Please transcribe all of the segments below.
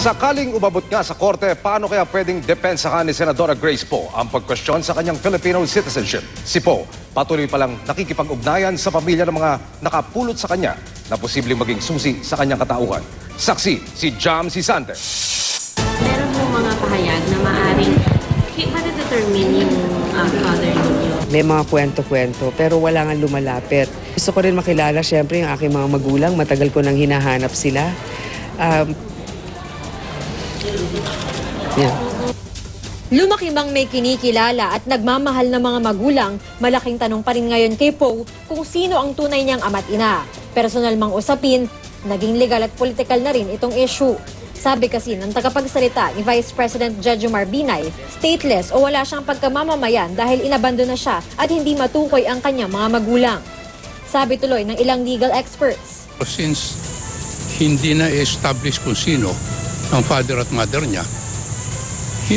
Sakaling umabot nga sa korte, paano kaya pwedeng depensahan ni Senadora Grace Poe ang pagkwestiyon sa kanyang Filipino citizenship? Si Poe, patuloy palang nakikipag-ugnayan sa pamilya ng mga nakapulot sa kanya na posibleng maging susi sa kanyang katauhan. Saksi, si Jam Sisante. Meron po mga pahayag na maaaring determine yung uh, father ninyo. May mga kwento-kwento, pero wala nga lumalapit. Gusto ko rin makilala, syempre, yung aking mga magulang. Matagal ko nang hinahanap sila. Um, yeah. Lumaki bang may kinikilala at nagmamahal ng mga magulang, malaking tanong pa rin ngayon kay Poe kung sino ang tunay niyang ama't ina. Personal mang usapin, naging legal at political na rin itong issue. Sabi kasi ng tagapagsalita ni Vice President Jejomar Binay, stateless o wala siyang pagkamamamayan dahil inabandon na siya at hindi matukoy ang kanyang mga magulang. Sabi tuloy ng ilang legal experts. Since hindi na establish kung sino ang father at mother niya,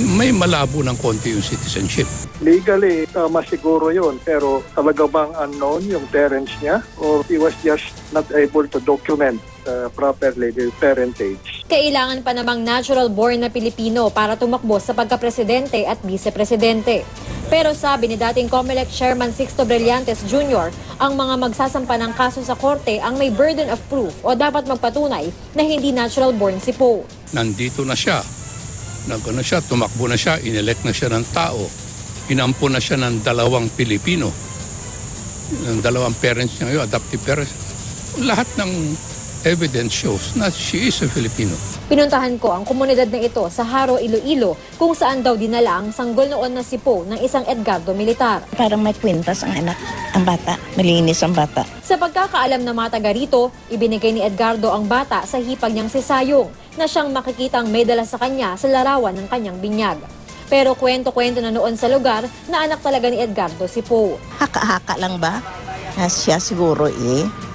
may malabo ng konti yung citizenship. Legally, tama siguro yun. Pero talaga bang unknown yung parents niya? Or he was just not able to document uh, properly the parentage? Kailangan pa namang natural-born na Pilipino para tumakbo sa pagkapresidente at vice-presidente. Pero sabi ni dating COMELEC Chairman Sixto Brillantes Jr., ang mga magsasampa ng kaso sa korte ang may burden of proof o dapat magpatunay na hindi natural-born si Poe. Nandito na siya. Nag na siya, tumakbo na siya, inelect na siya ng tao. Inampo na siya ng dalawang Pilipino. Ng dalawang parents niya ngayon, adoptive parents. Lahat ng evidence shows na she is a Filipino. Pinuntahan ko ang komunidad na ito sa Haro, Iloilo kung saan daw dinala ang sanggol noon na si Poe ng isang Edgardo militar. Parang may kwintas ang anak, ang bata. Malinis ang bata. Sa pagkakaalam ng mga taga rito, ibinigay ni Edgardo ang bata sa hipag niyang si Sayong na siyang makikitang may dala sa kanya sa larawan ng kanyang binyag. Pero kwento-kwento na noon sa lugar na anak talaga ni Edgardo si Poe. Haka-haka lang ba? Na siya siguro eh.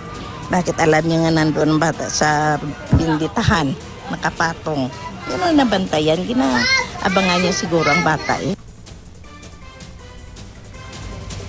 Bakit alam niya nga nandun bata sa binditahan, nakapatong. Yun ang nabantayan, ginaabangan niya siguro ang bata eh.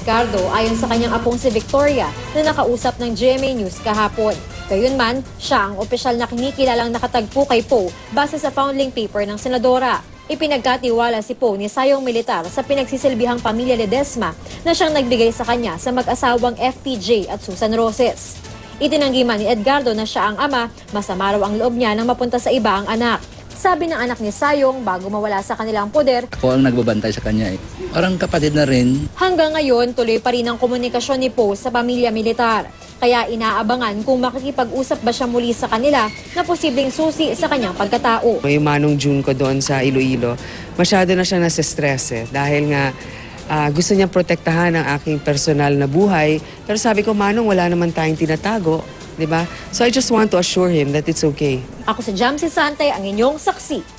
Edgardo ayon sa kanyang apong si Victoria na nakausap ng GMA News kahapon. Gayunman, siya ang opisyal na kinikilalang nakatagpo kay Poe base sa founding paper ng senadora. Ipinagkatiwala si Poe ni Sayong Militar sa pinagsisilbihang pamilya Ledesma na siyang nagbigay sa kanya sa mag-asawang FPJ at Susan Roses. Itinanggi man ni Edgardo na siya ang ama, masama raw ang loob niya nang mapunta sa iba ang anak. Sabi ng anak ni Sayong bago mawala sa kanilang poder, Ako ang nagbabantay sa kanya eh. Parang kapatid na rin. Hanggang ngayon, tuloy pa rin ang komunikasyon ni Poe sa pamilya militar. Kaya inaabangan kung makikipag-usap ba siya muli sa kanila na posibleng susi sa kanyang pagkatao. Yung manong June ko doon sa Iloilo, masyado na siya nasa-stress eh. Dahil nga ah, gusto niya protektahan ang aking personal na buhay. Pero sabi ko, Manong, wala naman tayong tinatago. 'di ba? So I just want to assure him that it's okay. Ako si Jamsi Sante, ang inyong saksi